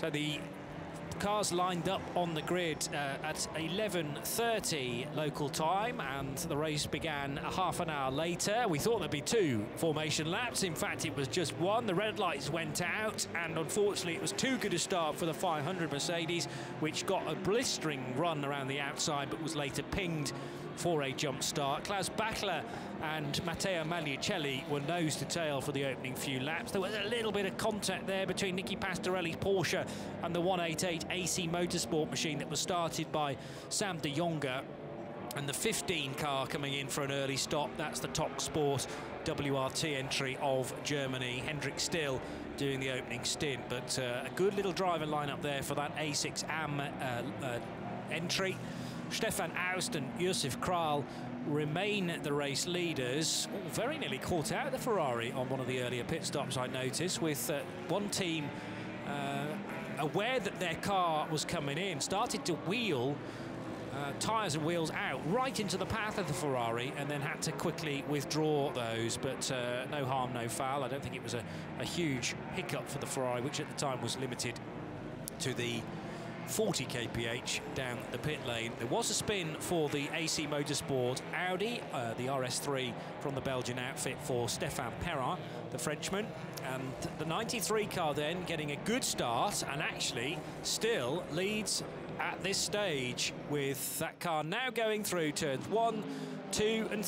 So the cars lined up on the grid uh, at 11.30 local time and the race began a half an hour later. We thought there'd be two formation laps. In fact, it was just one. The red lights went out and unfortunately it was too good a start for the 500 Mercedes, which got a blistering run around the outside but was later pinged for a jump start. Klaus Bachler and Matteo Malucelli were nose to tail for the opening few laps. There was a little bit of contact there between Nicky Pastorelli's Porsche and the 188 AC Motorsport machine that was started by Sam Dejonghe. And the 15 car coming in for an early stop, that's the Top Sport WRT entry of Germany. Hendrik Still doing the opening stint, but uh, a good little driver lineup there for that A6 AM uh, uh, entry. Stefan Aust and Josef Kral remain the race leaders. very nearly caught out the Ferrari on one of the earlier pit stops, I noticed, with uh, one team uh, aware that their car was coming in, started to wheel uh, tyres and wheels out right into the path of the Ferrari and then had to quickly withdraw those. But uh, no harm, no foul. I don't think it was a, a huge hiccup for the Ferrari, which at the time was limited to the 40 kph down the pit lane. There was a spin for the AC Motorsport Audi, uh, the RS3 from the Belgian outfit for Stéphane Perrin, the Frenchman. And the 93 car then getting a good start and actually still leads at this stage with that car now going through turns one, two and